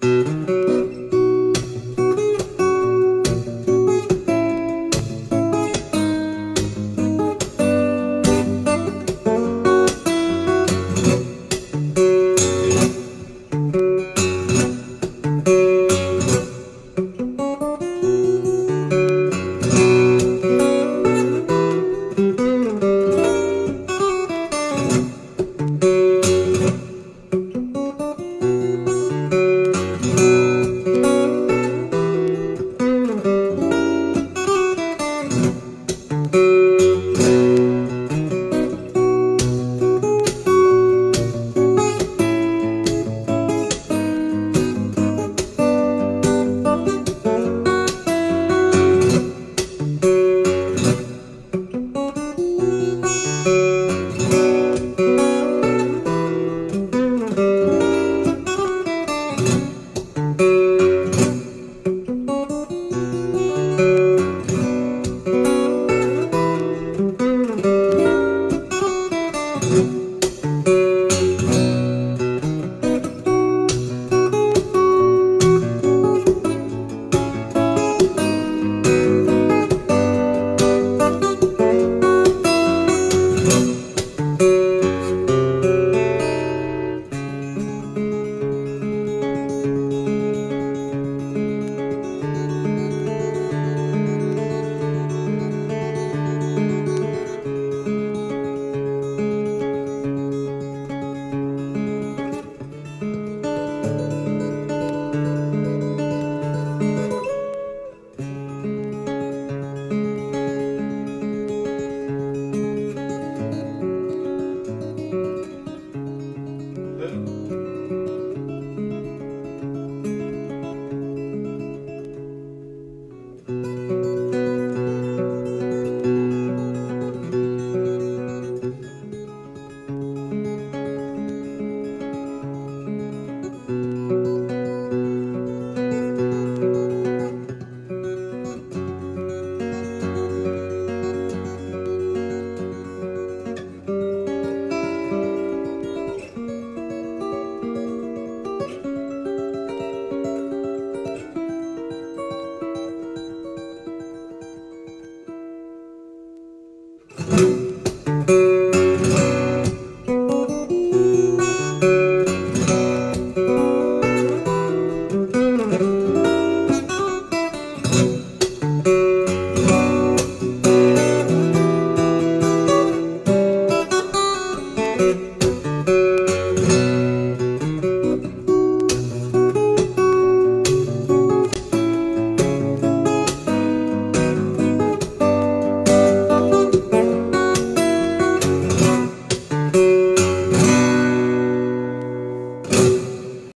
Música